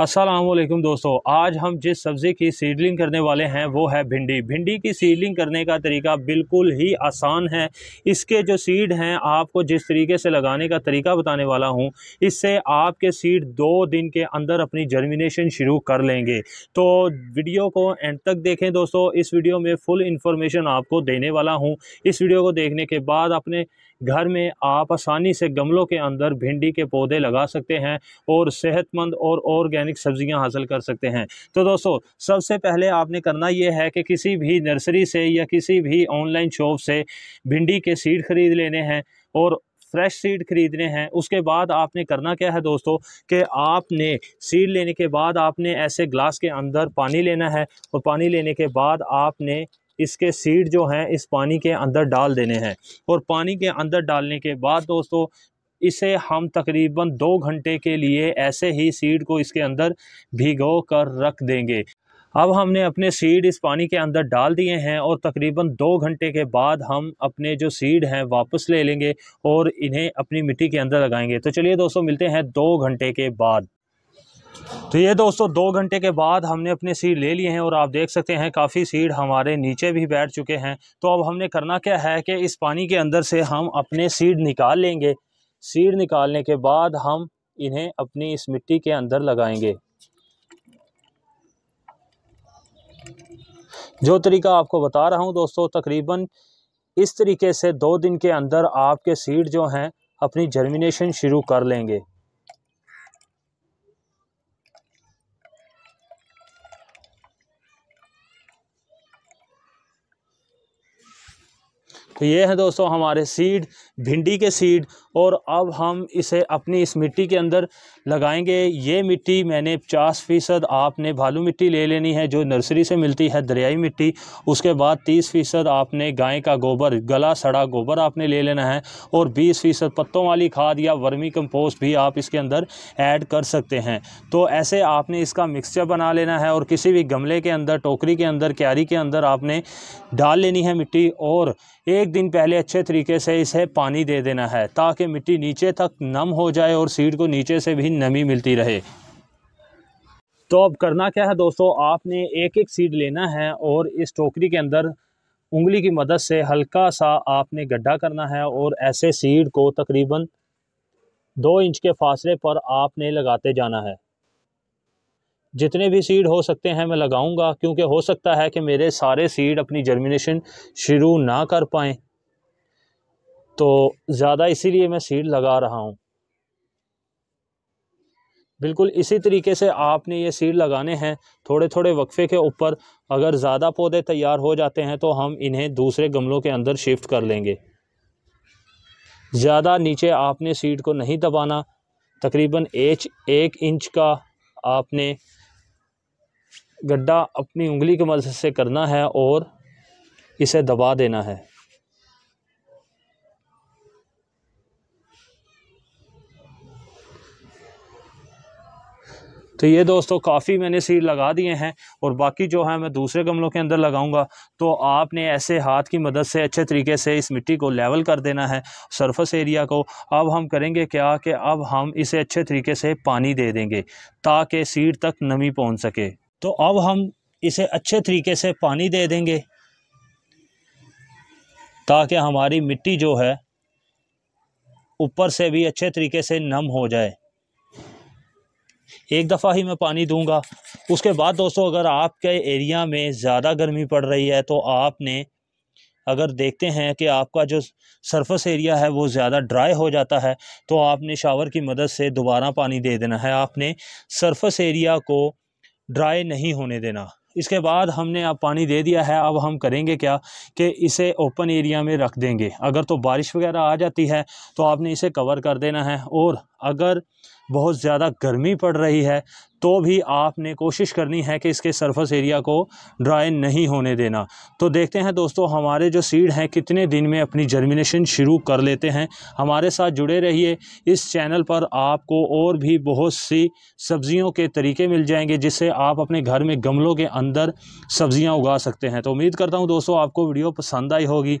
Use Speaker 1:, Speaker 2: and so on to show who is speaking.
Speaker 1: असलम दोस्तों, आज हम जिस सब्ज़ी की सीडलिंग करने वाले हैं, वो है भिंडी। भिंडी की सीडलिंग करने का तरीका बिल्कुल ही आसान है। इसके जो सीड हैं, आपको जिस तरीके से लगाने का तरीका बताने वाला हूँ, इससे आपके सीड दो दिन के अंदर अपनी जर्मिनेशन शुरू कर लेंगे। तो वीडियो को एंड तक देखें दोस्तों, इस वीडियो में फुल इन्फॉर्मेशन आपको देने वाला हूँ। इस वीडियो को देखने के बाद अपने घर में आप आसानी से गमलों के अंदर भिंडी के पौधे लगा सकते हैं और सेहतमंद और ऑर्गेनिक सब्ज़ियाँ हासिल कर सकते हैं। तो दोस्तों, सबसे पहले आपने करना ये है कि किसी भी नर्सरी से या किसी भी ऑनलाइन शॉप से भिंडी के सीड खरीद लेने हैं और फ्रेश सीड खरीदने हैं। उसके बाद आपने करना क्या है दोस्तों कि आपने सीड लेने के बाद आपने ऐसे ग्लास के अंदर पानी लेना है और पानी लेने के बाद आपने इसके सीड जो हैं, इस पानी के अंदर डाल देने हैं। और पानी के अंदर डालने के बाद दोस्तों, इसे हम तकरीबन दो घंटे के लिए ऐसे ही सीड को इसके अंदर भिगो कर रख देंगे। अब हमने अपने सीड इस पानी के अंदर डाल दिए हैं और तकरीबन दो घंटे के बाद हम अपने जो सीड हैं, वापस ले लेंगे और इन्हें अपनी मिट्टी के अंदर लगाएँगे। तो चलिए दोस्तों, मिलते हैं दो घंटे के बाद। तो ये दोस्तों, दो घंटे के बाद हमने अपने सीड ले लिए हैं और आप देख सकते हैं, काफ़ी सीड हमारे नीचे भी बैठ चुके हैं। तो अब हमने करना क्या है कि इस पानी के अंदर से हम अपने सीड निकाल लेंगे। सीड निकालने के बाद हम इन्हें अपनी इस मिट्टी के अंदर लगाएँगे। जो तरीका आपको बता रहा हूँ दोस्तों, तकरीबन इस तरीके से दो दिन के अंदर आपके सीड जो हैं, अपनी जर्मिनेशन शुरू कर लेंगे। तो ये हैं दोस्तों हमारे सीड, भिंडी के सीड, और अब हम इसे अपनी इस मिट्टी के अंदर लगाएँगे। ये मिट्टी मैंने पचास फ़ीसद आपने भालू मिट्टी ले लेनी है, जो नर्सरी से मिलती है, दरियाई मिट्टी। उसके बाद तीस फ़ीसद आपने गाय का गोबर, गला सड़ा गोबर आपने ले लेना है, और बीस फ़ीसद पत्तों वाली खाद या वर्मी कंपोस्ट भी आप इसके अंदर ऐड कर सकते हैं। तो ऐसे आपने इसका मिक्सचर बना लेना है, और किसी भी गमले के अंदर, टोकरी के अंदर, क्यारी के अंदर आपने डाल लेनी है मिट्टी, और दिन पहले अच्छे तरीके से इसे पानी दे देना है, ताकि मिट्टी नीचे तक नम हो जाए और सीड को नीचे से भी नमी मिलती रहे। तो अब करना क्या है दोस्तों, आपने एक एक सीड लेना है और इस टोकरी के अंदर उंगली की मदद से हल्का सा आपने गड्ढा करना है और ऐसे सीड को तकरीबन दो इंच के फासले पर आपने लगाते जाना है। जितने भी सीड हो सकते हैं मैं लगाऊँगा, क्योंकि हो सकता है कि मेरे सारे सीड अपनी जर्मिनेशन शुरू ना कर पाएँ। तो ज़्यादा इसीलिए मैं सीड लगा रहा हूँ। बिल्कुल इसी तरीके से आपने ये सीड लगाने हैं। थोड़े थोड़े वक्फे के ऊपर अगर ज़्यादा पौधे तैयार हो जाते हैं तो हम इन्हें दूसरे गमलों के अंदर शिफ्ट कर लेंगे। ज़्यादा नीचे आपने सीड को नहीं दबाना। तकरीबन एच, एक इंच का आपने गड्ढा अपनी उंगली की मदद से करना है और इसे दबा देना है। तो ये दोस्तों, काफ़ी मैंने सीड लगा दिए हैं और बाकी जो है मैं दूसरे गमलों के अंदर लगाऊँगा। तो आपने ऐसे हाथ की मदद से अच्छे तरीके से इस मिट्टी को लेवल कर देना है सरफस एरिया को। अब हम करेंगे क्या कि अब हम इसे अच्छे तरीके से पानी दे देंगे ताकि सीड तक नमी पहुँच सके। तो अब हम इसे अच्छे तरीके से पानी दे देंगे ताकि हमारी मिट्टी जो है ऊपर से भी अच्छे तरीके से नम हो जाए। एक दफ़ा ही मैं पानी दूँगा। उसके बाद दोस्तों, अगर आपके एरिया में ज़्यादा गर्मी पड़ रही है तो आपने अगर देखते हैं कि आपका जो सरफस एरिया है, वो ज़्यादा ड्राई हो जाता है तो आपने शावर की मदद से दोबारा पानी दे देना है। आपने सरफस एरिया को ड्राई नहीं होने देना। इसके बाद हमने अब पानी दे दिया है, अब हम करेंगे क्या कि इसे ओपन एरिया में रख देंगे। अगर तो बारिश वगैरह आ जाती है तो आपने इसे कवर कर देना है। और अगर बहुत ज़्यादा गर्मी पड़ रही है तो भी आपने कोशिश करनी है कि इसके सरफस एरिया को ड्राई नहीं होने देना। तो देखते हैं दोस्तों, हमारे जो सीड हैं, कितने दिन में अपनी जर्मिनेशन शुरू कर लेते हैं। हमारे साथ जुड़े रहिए। इस चैनल पर आपको और भी बहुत सी सब्ज़ियों के तरीके मिल जाएँगे, जिससे आप अपने घर में गमलों के अंदर सब्ज़ियाँ उगा सकते हैं। तो उम्मीद करता हूँ दोस्तों, आपको वीडियो पसंद आई होगी।